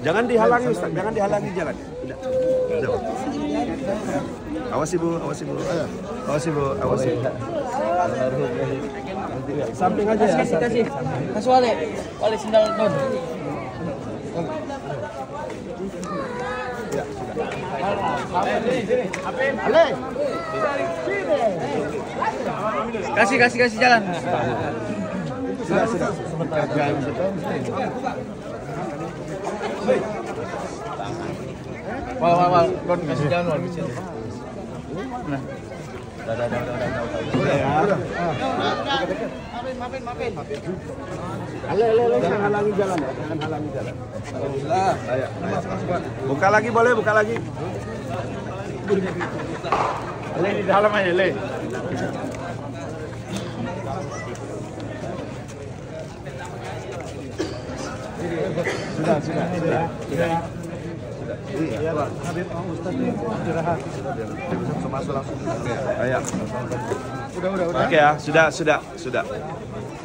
Jangan dihalangi Ustaz, jangan dihalangi jalan. Tidak. Jauh. Awas Ibu, awas Ibu. Awas Ibu, awas Ibu. Samping aja ya. Kasih, kasih. Kasih wale. Wale sendal non. Kasih, kasih, kasih jalan. Sudah, sudah. Don kasih jalan. Nah. Dah, dah, dah, dah, dah, dah. Sudah ya. Ale, ale, ale, jangan halangi jalan ya, jangan halangi jalan. Ayo. Buka lagi boleh, buka lagi. Di dalam aja. Sudah, sudah, sudah. Sudah. Iya, Pak. Habib mau Ustaz nih istirahat. Bisa masuk langsung. Ayo. Udah, udah, udah. Oke ya, sudah, sudah, sudah.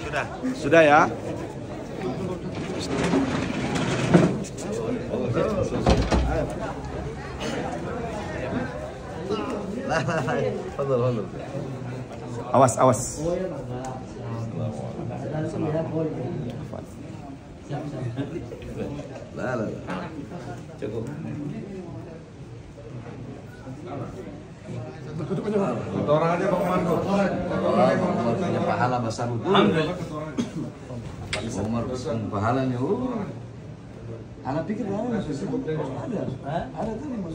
Sudah. Sudah ya. Awas, awas. Lah, lah, lah. Orang aja Pak Komando. Umar punya pahala besar betul. Umar punya pahalanya. Oh. Anak pikir ada. Ada. Ada tuh yang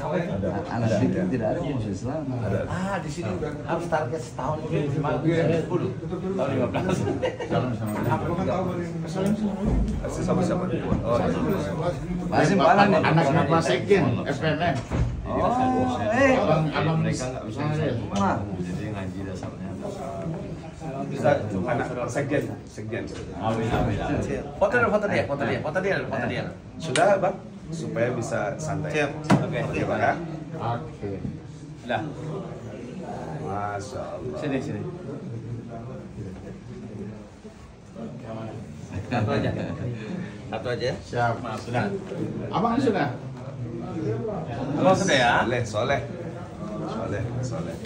Islam. Anak pikir tidak ada yang masuk Islam. Ada. Ah, di sini harus target setahun ini lima sepuluh. Tahun lima belas. Salam sama siapa? Oh, Masih anak-anak Pak Sekjen, SPNM. Oh, eh. Abang, abang mereka nggak bisa jadi ngaji dasarnya bisa anak sekjen, sekjen. amin amin Foto dia, foto dia, foto dia, foto dia. Sudah, Bang? Supaya bisa santai. Siap. Oke, Oke, Bang ya. Oke. Dah, Masya Allah. sini sini. Satu aja. Satu aja. ya. Siap. Sudah. Abang sudah. Abang sudah ya? Soleh, soleh. Soleh, soleh.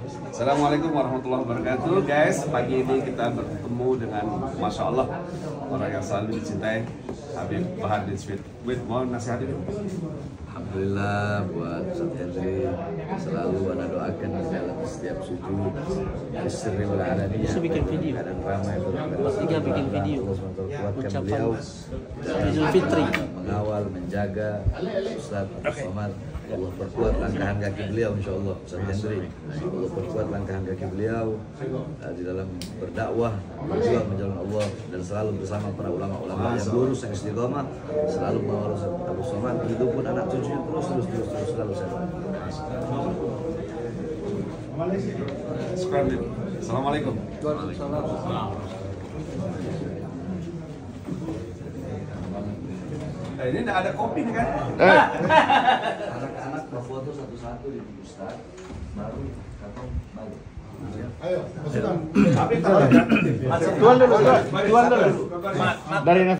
Assalamualaikum warahmatullahi wabarakatuh Guys, pagi ini kita bertemu dengan Masya Allah Orang yang selalu dicintai Habib Bahar bin Smith Wait, mau nasihatin Alhamdulillah buat Ustaz Henry selalu anda doakan di dalam setiap sujud Istri alaniyah Bisa bikin video. keadaan ramai Mas Iga bikin video. Ucapan beliau Idul Fitri. mengawal menjaga Ustaz Somad Allah perkuat langkahan kaki beliau insya Allah Ustaz Henry. Allah. Perkuat langkahan kaki beliau uh, di dalam berdakwah berjuang menjalan Allah dan selalu bersama para ulama-ulama yang lurus yang istiqomah selalu Ustaz Abu Somad itu pun anak cucunya terus terus terus terus selalu saya doakan. Subhanallah. Eh, ini tidak ada kopi nih kan? anak-anak berfoto satu-satu di Ustaz baru kata balik Ayo, masukkan. Tapi kalau Tuan dulu. Tuan dulu. Dari